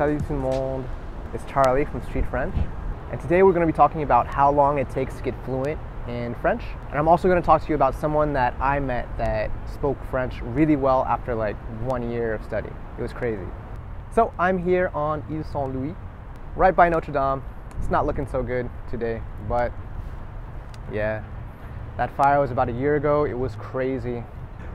Salut tout le monde. It's Charlie from Street French. And today we're going to be talking about how long it takes to get fluent in French. And I'm also going to talk to you about someone that I met that spoke French really well after like one year of study. It was crazy. So I'm here on Ile Saint Louis, right by Notre Dame. It's not looking so good today, but yeah, that fire was about a year ago. It was crazy.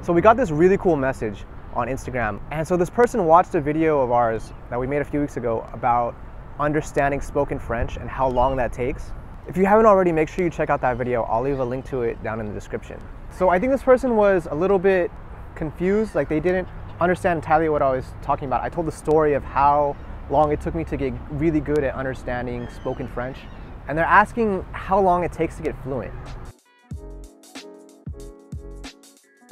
So we got this really cool message on Instagram. And so this person watched a video of ours that we made a few weeks ago about understanding spoken French and how long that takes. If you haven't already, make sure you check out that video. I'll leave a link to it down in the description. So I think this person was a little bit confused, like they didn't understand entirely what I was talking about. I told the story of how long it took me to get really good at understanding spoken French. And they're asking how long it takes to get fluent.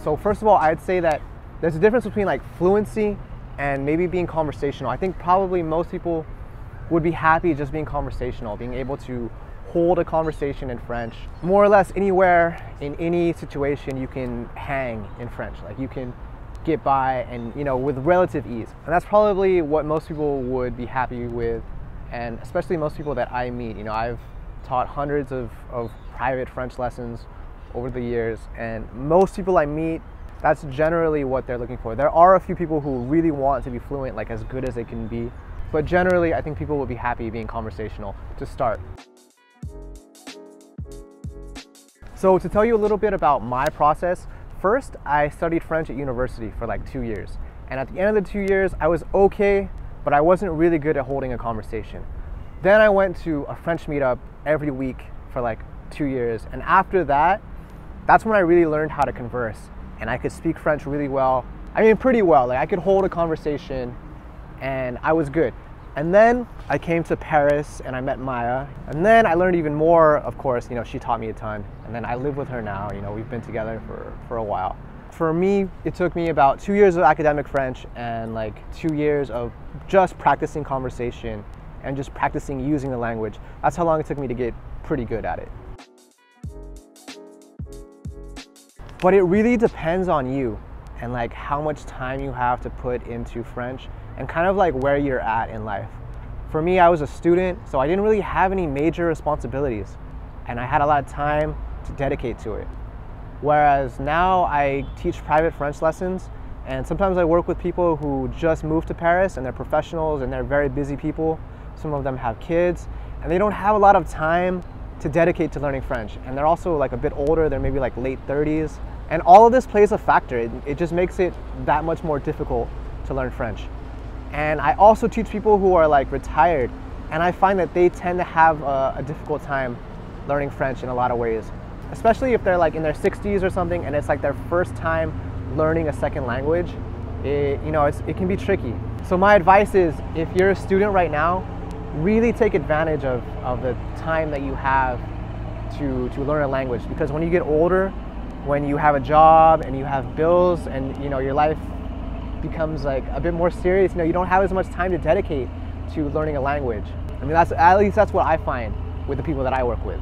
So first of all, I'd say that there's a difference between like fluency and maybe being conversational. I think probably most people would be happy just being conversational, being able to hold a conversation in French. More or less anywhere in any situation you can hang in French. Like you can get by and you know with relative ease. And that's probably what most people would be happy with and especially most people that I meet. You know, I've taught hundreds of, of private French lessons over the years and most people I meet that's generally what they're looking for. There are a few people who really want to be fluent, like as good as they can be, but generally I think people will be happy being conversational to start. So to tell you a little bit about my process, first I studied French at university for like two years. And at the end of the two years, I was okay, but I wasn't really good at holding a conversation. Then I went to a French meetup every week for like two years. And after that, that's when I really learned how to converse. And I could speak French really well. I mean, pretty well. Like I could hold a conversation and I was good. And then I came to Paris and I met Maïa. And then I learned even more, of course, you know, she taught me a ton. And then I live with her now, you know, we've been together for, for a while. For me, it took me about two years of academic French and like two years of just practicing conversation and just practicing using the language. That's how long it took me to get pretty good at it. But it really depends on you and like how much time you have to put into French and kind of like where you're at in life. For me, I was a student, so I didn't really have any major responsibilities and I had a lot of time to dedicate to it. Whereas now I teach private French lessons and sometimes I work with people who just moved to Paris and they're professionals and they're very busy people. Some of them have kids and they don't have a lot of time to dedicate to learning French. And they're also like a bit older, they're maybe like late 30s. And all of this plays a factor. It, it just makes it that much more difficult to learn French. And I also teach people who are like retired, and I find that they tend to have a, a difficult time learning French in a lot of ways, especially if they're like in their 60s or something, and it's like their first time learning a second language. It, you know, it can be tricky. So my advice is, if you're a student right now, really take advantage of, of the time that you have to, to learn a language because when you get older, when you have a job and you have bills and you know your life becomes like a bit more serious. You know, you don't have as much time to dedicate to learning a language. I mean, that's at least that's what I find with the people that I work with.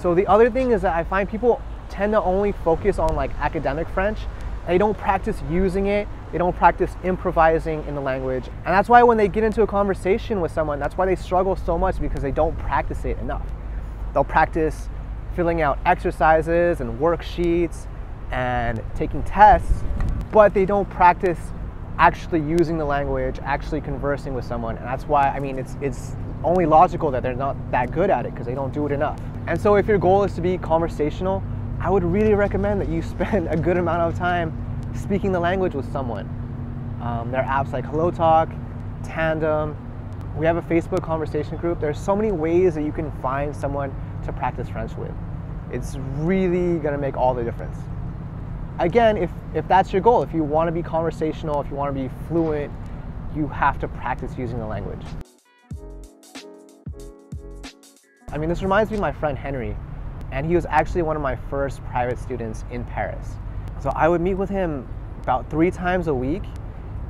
So the other thing is that I find people tend to only focus on like academic French. They don't practice using it. They don't practice improvising in the language. And that's why when they get into a conversation with someone, that's why they struggle so much because they don't practice it enough. They'll practice filling out exercises and worksheets and taking tests, but they don't practice actually using the language, actually conversing with someone. And that's why, I mean, it's, it's only logical that they're not that good at it because they don't do it enough. And so if your goal is to be conversational, I would really recommend that you spend a good amount of time speaking the language with someone. Um, there are apps like HelloTalk, Tandem. We have a Facebook conversation group. There's so many ways that you can find someone to practice French with. It's really gonna make all the difference. Again, if, if that's your goal, if you wanna be conversational, if you wanna be fluent, you have to practice using the language. I mean, this reminds me of my friend Henry, and he was actually one of my first private students in Paris. So I would meet with him about three times a week,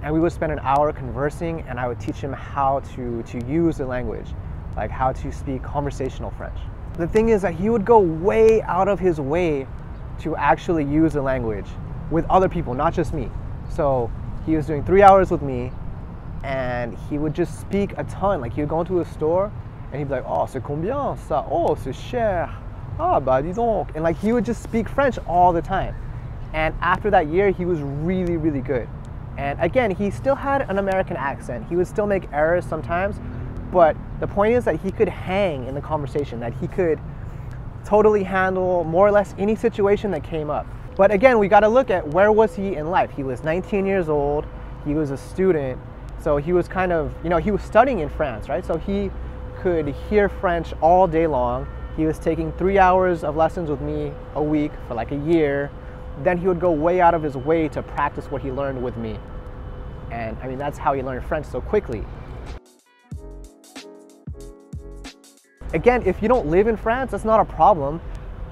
and we would spend an hour conversing, and I would teach him how to, to use the language, like how to speak conversational French. The thing is that he would go way out of his way to actually use the language with other people, not just me. So he was doing three hours with me, and he would just speak a ton. Like he would go into a store, and he'd be like, "Oh, c'est combien ça? Oh, c'est cher. Ah, bah dis donc." And like he would just speak French all the time. And after that year, he was really, really good. And again, he still had an American accent. He would still make errors sometimes, but the point is that he could hang in the conversation, that he could totally handle more or less any situation that came up. But again, we got to look at where was he in life? He was 19 years old. He was a student. So he was kind of, you know, he was studying in France, right? So he could hear French all day long. He was taking three hours of lessons with me a week for like a year. Then he would go way out of his way to practice what he learned with me. And I mean, that's how he learned French so quickly. Again, if you don't live in France, that's not a problem.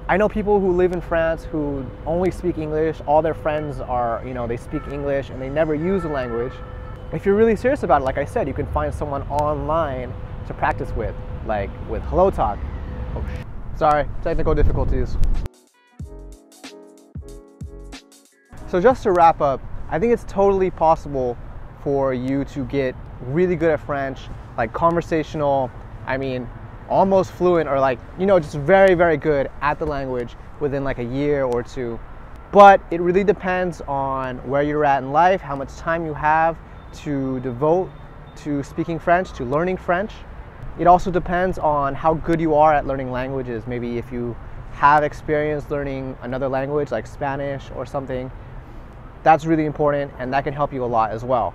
I know people who live in France who only speak English. All their friends are, you know, they speak English and they never use the language. If you're really serious about it, like I said, you can find someone online to practice with, like with Hello Talk. Oh, sorry, technical difficulties. So just to wrap up, I think it's totally possible for you to get really good at French, like conversational, I mean, almost fluent or like, you know, just very, very good at the language within like a year or two. But it really depends on where you're at in life, how much time you have to devote to speaking French, to learning French. It also depends on how good you are at learning languages. Maybe if you have experience learning another language like Spanish or something, that's really important and that can help you a lot as well.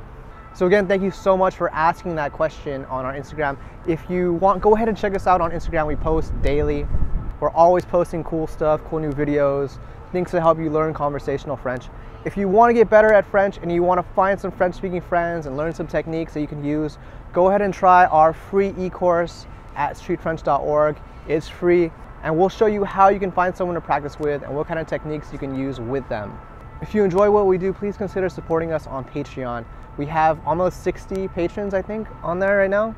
So again, thank you so much for asking that question on our Instagram. If you want, go ahead and check us out on Instagram. We post daily. We're always posting cool stuff, cool new videos, things to help you learn conversational French. If you want to get better at French and you want to find some French speaking friends and learn some techniques that you can use, go ahead and try our free e-course at streetfrench.org. It's free and we'll show you how you can find someone to practice with and what kind of techniques you can use with them. If you enjoy what we do, please consider supporting us on Patreon. We have almost 60 patrons, I think, on there right now.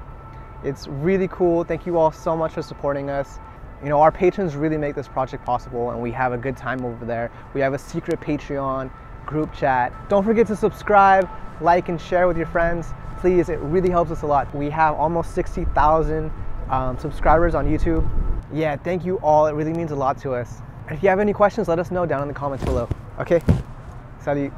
It's really cool. Thank you all so much for supporting us. You know, our patrons really make this project possible and we have a good time over there. We have a secret Patreon group chat. Don't forget to subscribe, like, and share with your friends. Please, it really helps us a lot. We have almost 60,000 um, subscribers on YouTube. Yeah, thank you all. It really means a lot to us. If you have any questions, let us know down in the comments below. Okay? Salut.